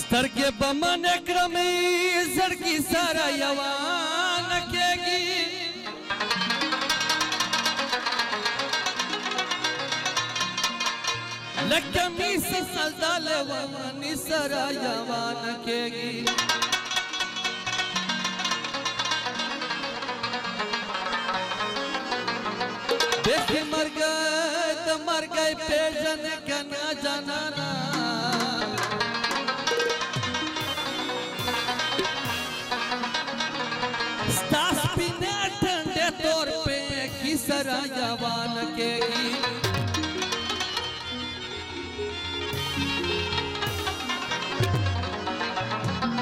स्तर बमन क्रमी सर सारा यवान केगी लक्ष्मी से सलदा लवानी सारा यवान केगी देखे मर गए तो मर गए पे जन कना जाना ना دلی سرا جوان کے گی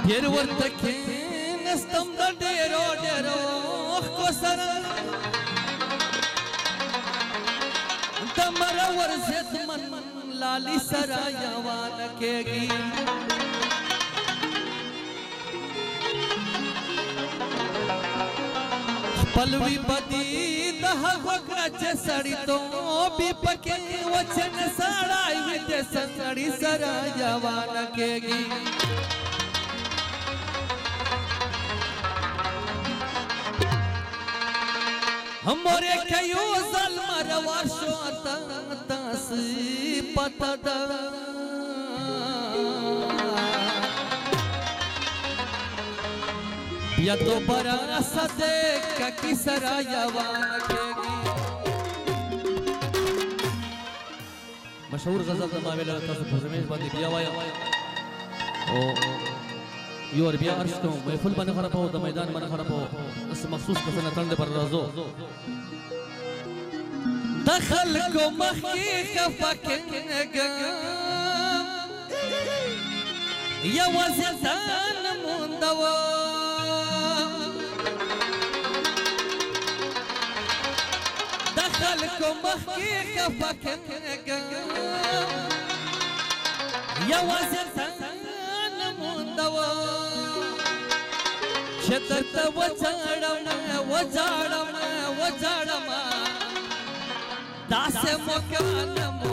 ډیر ورته کې نستم د ډیرو ډیرو کو سر تمر ورزت من لالی سرا یوان کېږي पलवी पदी वकराचे साडी तो बि पके वचन सड़ाई विते सड़ी सरा जवान केगी हमरे कयो जलमर वर्षो तस पता یا تو برا صدے کا کسرا یوا مشهور غزل ما ویل تاسو په زمين باندې بیا وایم او یو ور بیا ارشتو محفل باندې خرابو د میدان باندې خرابو اس مخصوص کسنه تند پر رازو دخل کو مخی خفکنګ یا وزدان مندوه لكم احكي كفك النقام يا وزير سنان مندوى شتت وزارنا وزارنا وزارنا داس مكان مكان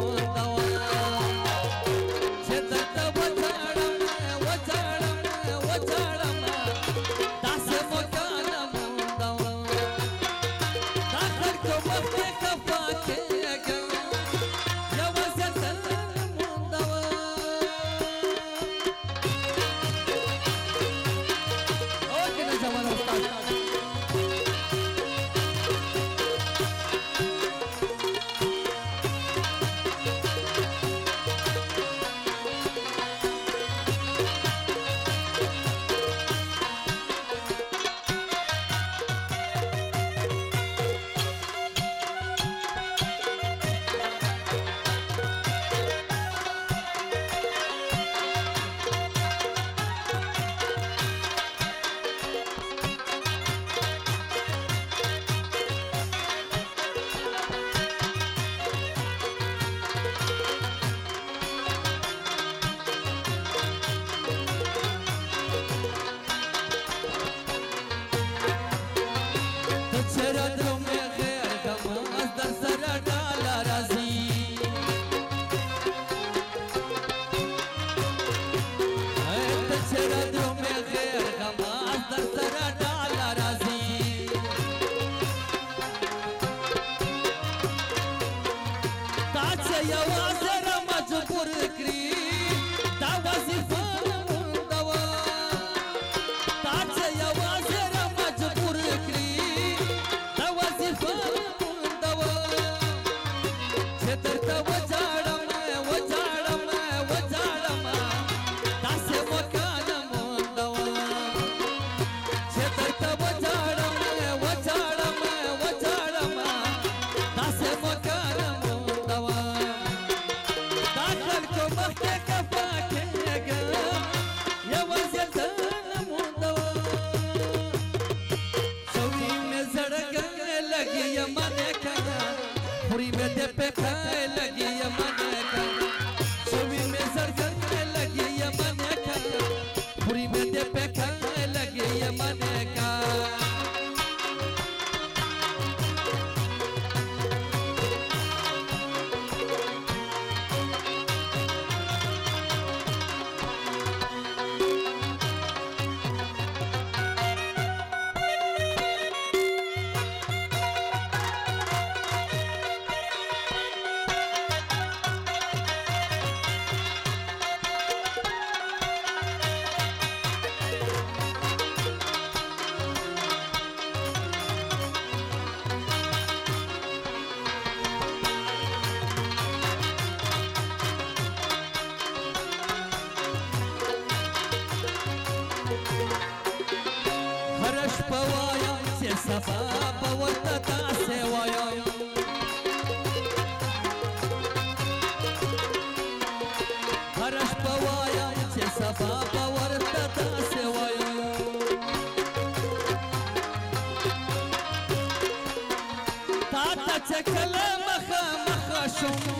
یوازې مجبور کړی سبا به ورته داسې وایم هره شپه وایم چې سبا به ورته داسې وایم تا ته چې کله مخامخ شوم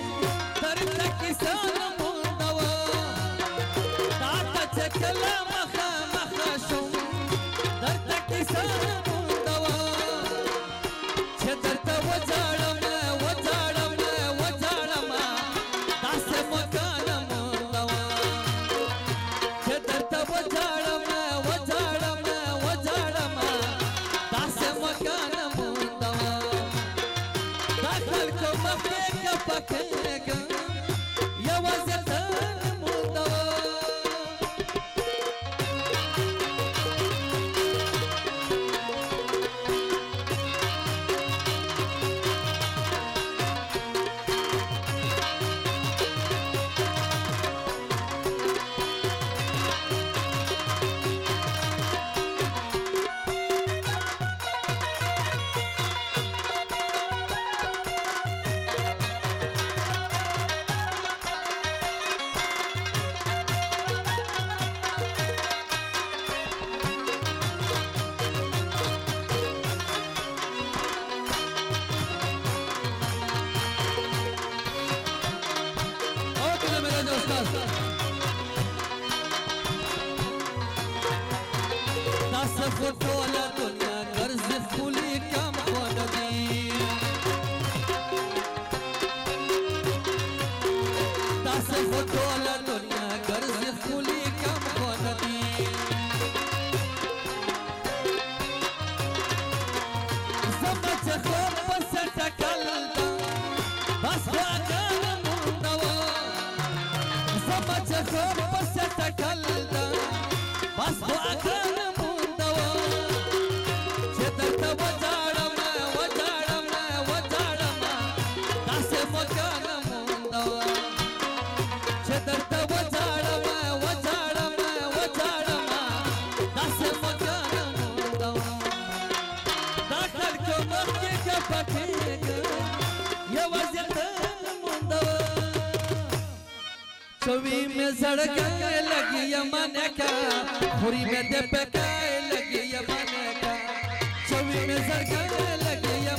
سمجھ سو بس تکل بس تو اکل छवी में सड़क लगी मन का पूरी में दे पे लगी मन का छवी में सड़क लगी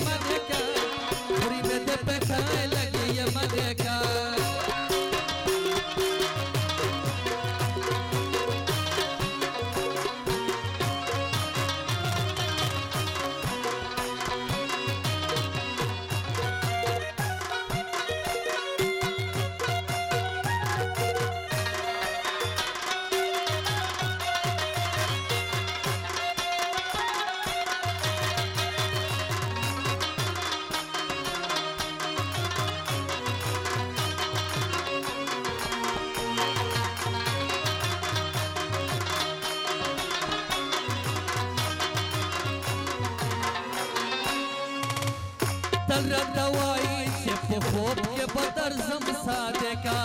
تل را دوائی سے پو خوب کے بدر زم صادقہ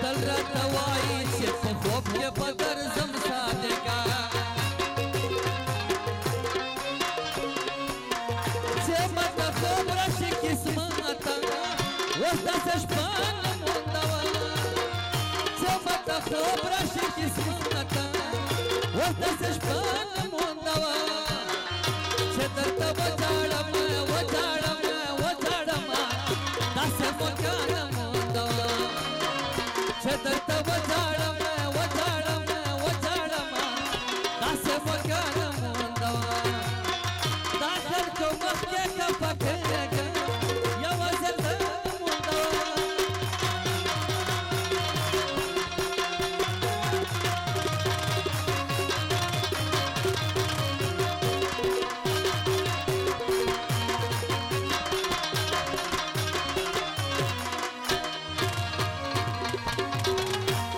تل را دوائی سے پو خوب کے بدر زم صادقہ سے مت خوب رش قسمتا وستا سے شپان مندوا سے مت خوب رش قسمتا وستا سے شپان